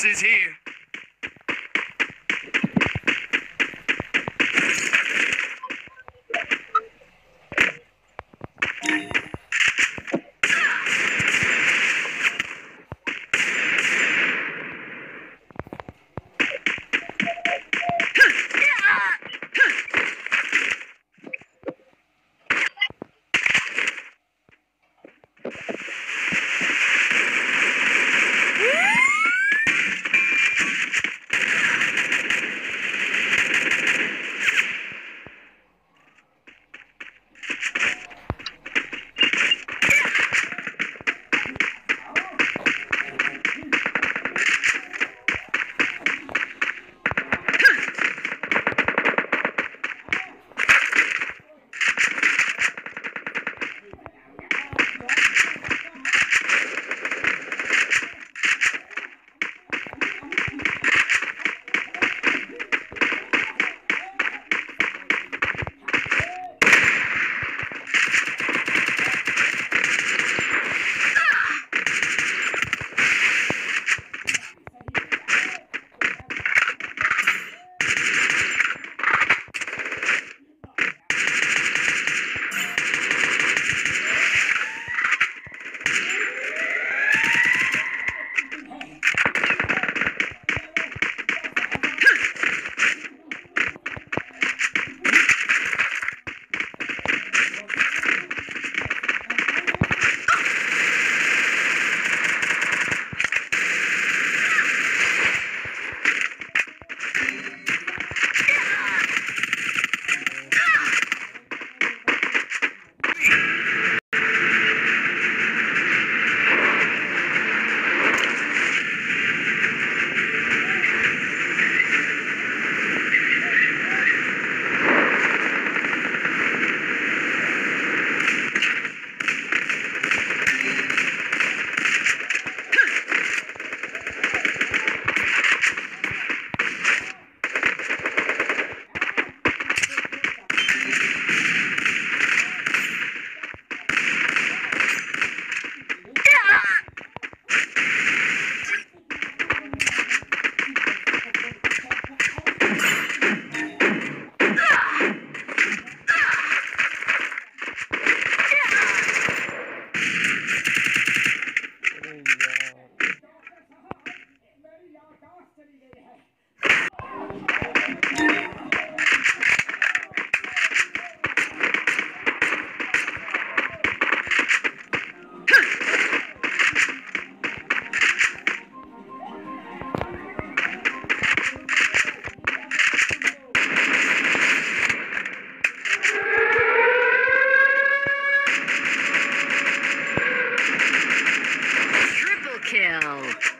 Christmas is here. now.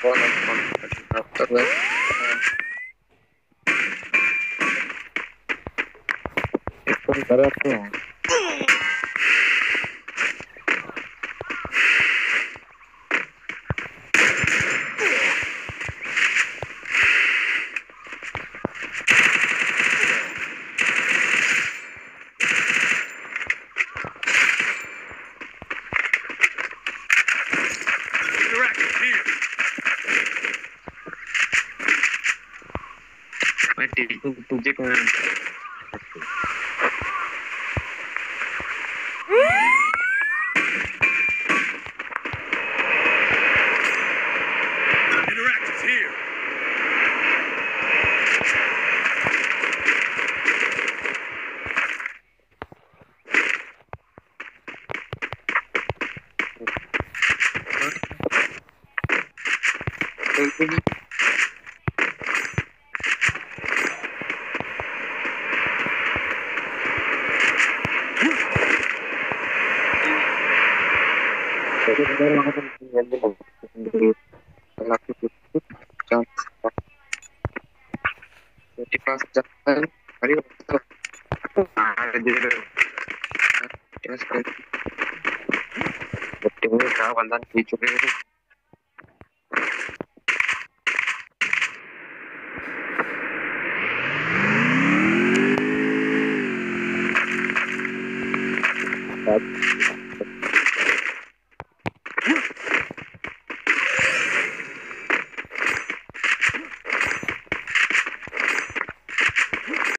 performance on tu, tu, tu, Jadi pas jalan, tadi waktu jadi dia sekali. Bukti ini kawan dan dicuri